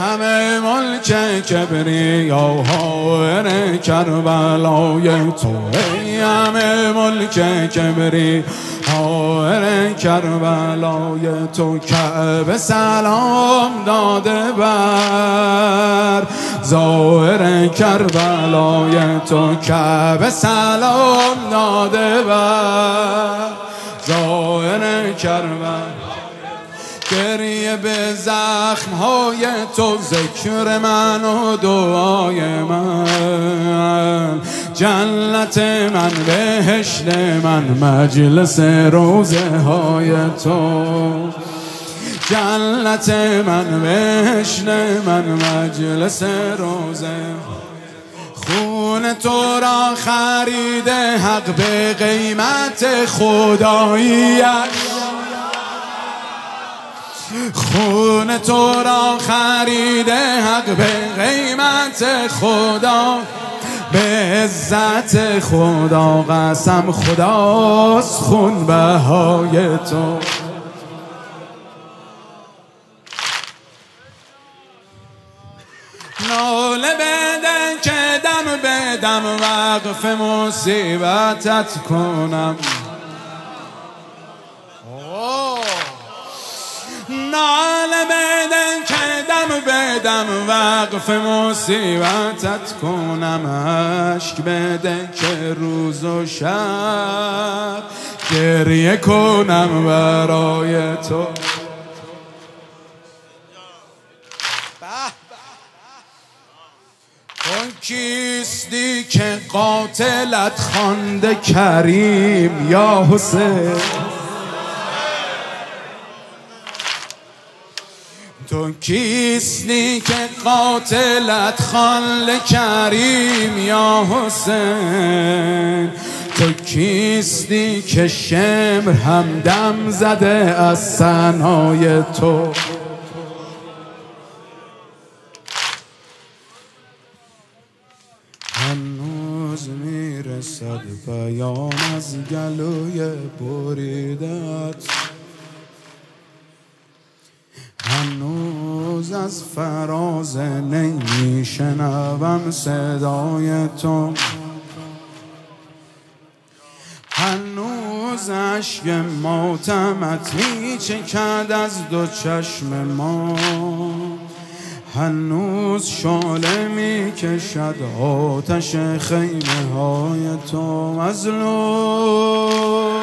همه ملک کبریاهای کربلای تو ای همه ملک کبری حائر کربلای تو کعبه سلام داده بر. ظاهر کربلای تو کعبه سلام داده بر. ظاهر کربلای گریه به زخم های تو ذکر من و دعای من. جنت من بهشت من مجلس روزه های تو. جنت من بهشت من مجلس روزه خون تو را خریده حق به قیمت خداییش. خون تو را خریده حق به قیمت خدا به عزت خدا قسم خداست خون بهای تو. ناله بده که دم بدم وقف مصیبتت کنم. ناله بدن که دم بدم وقف مصیبتت کنم. عشق بده که روز و شب گریه کنم برای تو. کیستی که قاتلت خانده کریم یا حسین؟ تو کیستی که قاتلت خال کریم یا حسین؟ تو کیستی که شمر هم زده از سنای تو؟ هنوز می‌رسد پیام از گلوی بریدت. هنوز از فراز نمیشنوم صدای تو. هنوز عشق ماتمت میچکد از دو چشم ما. هنوز شاله می‌کشد آتش خیمه های تو مظلوم